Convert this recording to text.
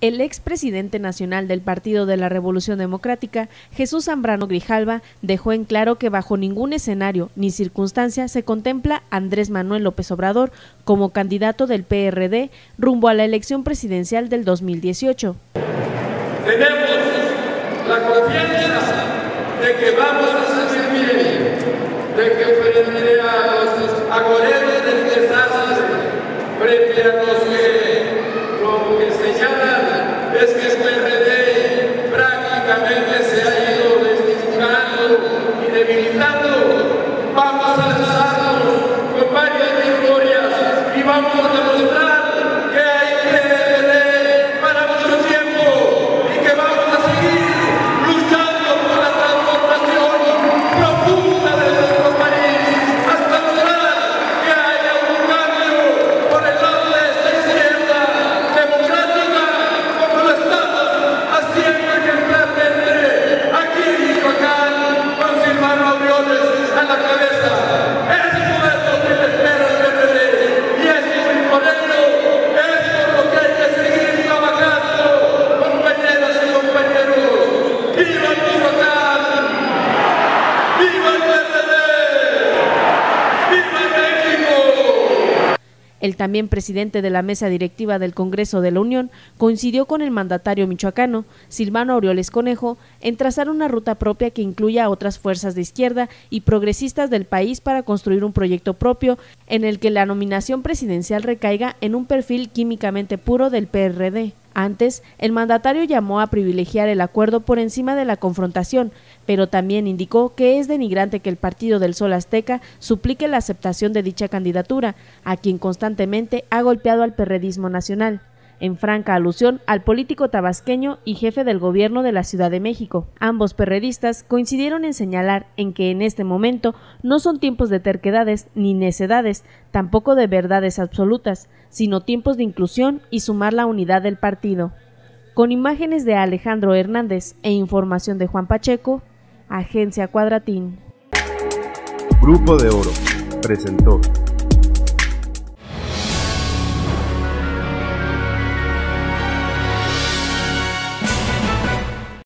El expresidente nacional del Partido de la Revolución Democrática, Jesús Zambrano Grijalva, dejó en claro que bajo ningún escenario ni circunstancia se contempla Andrés Manuel López Obrador como candidato del PRD rumbo a la elección presidencial del 2018. Tenemos la confianza de que vamos a salir bien, de que frente a los agoreros del desastre, frente a los que, lo que señalan es que el PRD se ha ido desdibujando y debilitando, vamos a lanzarnos con varias victorias y vamos a El también presidente de la mesa directiva del Congreso de la Unión coincidió con el mandatario michoacano, Silvano Aureoles Conejo, en trazar una ruta propia que incluya a otras fuerzas de izquierda y progresistas del país para construir un proyecto propio en el que la nominación presidencial recaiga en un perfil químicamente puro del PRD. Antes, el mandatario llamó a privilegiar el acuerdo por encima de la confrontación, pero también indicó que es denigrante que el Partido del Sol Azteca suplique la aceptación de dicha candidatura, a quien constantemente ha golpeado al perredismo nacional en franca alusión al político tabasqueño y jefe del gobierno de la Ciudad de México. Ambos perredistas coincidieron en señalar en que en este momento no son tiempos de terquedades ni necedades, tampoco de verdades absolutas, sino tiempos de inclusión y sumar la unidad del partido. Con imágenes de Alejandro Hernández e información de Juan Pacheco, Agencia Cuadratín. Grupo de Oro presentó